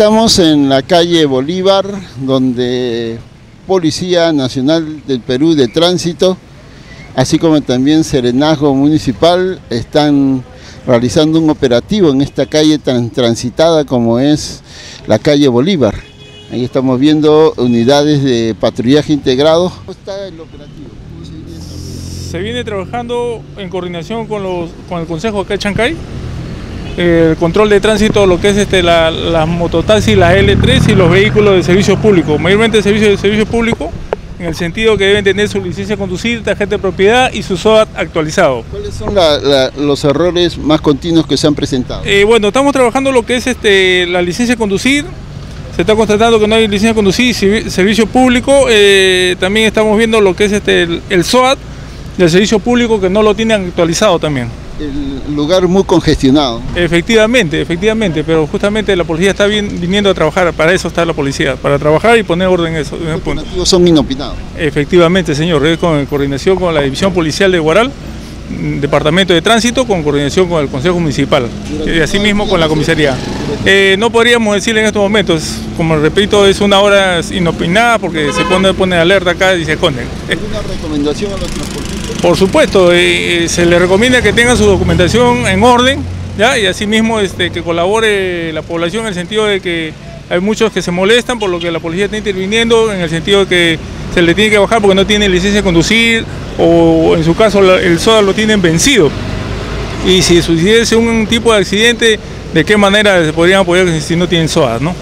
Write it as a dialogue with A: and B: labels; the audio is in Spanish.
A: Estamos en la calle Bolívar, donde Policía Nacional del Perú de Tránsito, así como también Serenazgo Municipal, están realizando un operativo en esta calle tan transitada como es la calle Bolívar. Ahí estamos viendo unidades de patrullaje integrado. ¿Cómo está el operativo?
B: Se viene trabajando en coordinación con, los, con el Consejo acá de Chancay el control de tránsito, lo que es este, la, las mototaxis, las L3 y los vehículos de servicio público, mayormente servicios de servicio público, en el sentido que deben tener su licencia de conducir, tarjeta de propiedad y su SOAT actualizado.
A: ¿Cuáles son la, la, los errores más continuos que se han presentado?
B: Eh, bueno, estamos trabajando lo que es este, la licencia de conducir, se está constatando que no hay licencia de conducir, servicio público, eh, también estamos viendo lo que es este, el, el SOAT del servicio público que no lo tienen actualizado también
A: el lugar muy congestionado.
B: Efectivamente, efectivamente, pero justamente la policía está bien, viniendo a trabajar, para eso está la policía, para trabajar y poner orden en eso.
A: Los son inopinados.
B: Efectivamente, señor, con coordinación con la División Policial de Guaral, Departamento de Tránsito, con coordinación con el Consejo Municipal y asimismo con la comisaría. Eh, no podríamos decirle en estos momentos, como repito, es una hora inopinada porque se pone, pone alerta acá y se esconden.
A: ¿Alguna recomendación a los transportistas?
B: Por supuesto, eh, se le recomienda que tengan su documentación en orden ¿ya? y asimismo este, que colabore la población en el sentido de que hay muchos que se molestan por lo que la policía está interviniendo, en el sentido de que se le tiene que bajar porque no tiene licencia de conducir o en su caso el SODA lo tienen vencido. Y si sucediese un tipo de accidente, ¿de qué manera se podrían apoyar si no tienen SODA? ¿no?